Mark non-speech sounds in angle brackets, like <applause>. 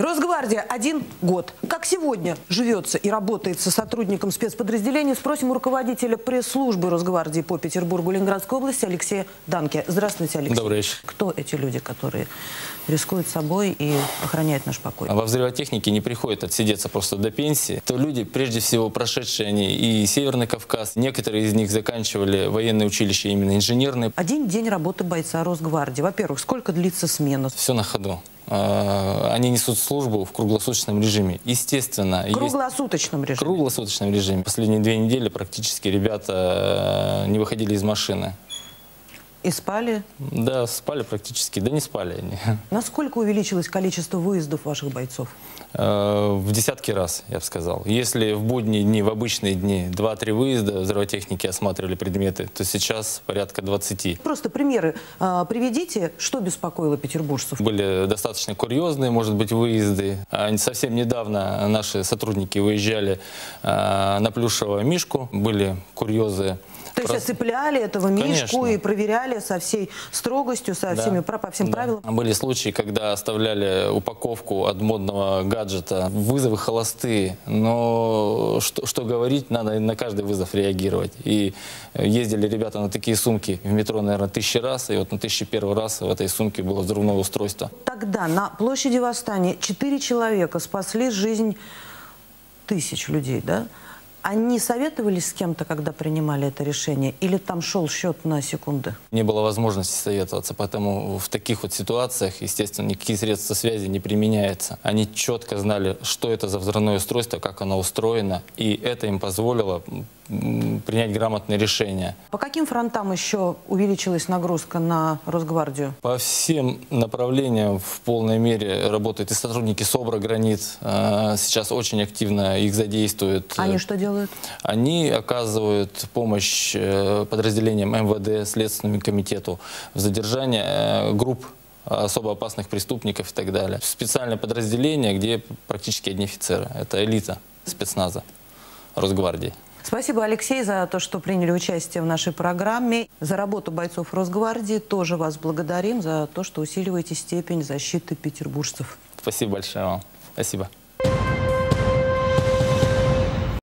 Росгвардия один год. Как сегодня живется и работает со сотрудником спецподразделения, спросим у руководителя пресс-службы Росгвардии по Петербургу Ленинградской области Алексея Данке. Здравствуйте, Алексей. Добрый вечер. Кто эти люди, которые рискуют собой и охраняют наш покой? А Во взрывотехнике не приходят отсидеться просто до пенсии. То люди, прежде всего, прошедшие они и Северный Кавказ, некоторые из них заканчивали военное училище именно инженерные. Один день работы бойца Росгвардии. Во-первых, сколько длится смена? Все на ходу. А, Они несут службу в круглосуточном режиме. Естественно, В есть- круглосуточном в режиме. круглосуточном режиме. Последние две недели практически ребята э, не выходили из машины. И спали. Да, спали практически, да не спали они. <laughs> Насколько увеличилось количество выездов ваших бойцов? Э, В десятки раз, я бы сказал. Если в будние дни, в обычные дни 2-3 выезда взрывотехники осматривали предметы, то сейчас порядка 20. Просто примеры а, приведите, что беспокоило петербуржцев. Были достаточно курьезные, может быть, выезды. Совсем недавно наши сотрудники выезжали э, на плюшевого мишку. Были курьезы. То есть Раз- оцепляли этого мишку Конечно. и проверяли со всей строгостью, со Да. всеми, по всем Да. правилам. Были случаи, когда оставляли упаковку от модного гаджета. Вызовы холостые, но что, что говорить, надо на каждый вызов реагировать. И ездили ребята на такие сумки в метро, наверное, тысячи раз, и вот на тысячи первый раз в этой сумке было взрывное устройство. Тогда на площади Восстания четыре человека спасли жизнь тысяч людей, да? Они советовались с кем-то, когда принимали это решение? Или там шел счет на секунды? Не было возможности советоваться, поэтому в таких вот ситуациях, естественно, никакие средства связи не применяются. Они четко знали, что это за взрывное устройство, как оно устроено, и это им позволило принять грамотное решение. По каким фронтам еще увеличилась нагрузка на Росгвардию? По всем направлениям в полной мере работают и сотрудники СОБРа «Гранит». Э, Сейчас очень активно их задействуют. Они что делают? Они оказывают помощь э, подразделениям МВД, Следственному комитету в задержании э, групп особо опасных преступников и так далее. Специальное подразделение, где практически одни офицеры. Это элита спецназа Росгвардии. Спасибо, Алексей, за то, что приняли участие в нашей программе. За работу бойцов Росгвардии тоже вас благодарим, за то, что усиливаете степень защиты петербуржцев. Спасибо большое вам. Спасибо.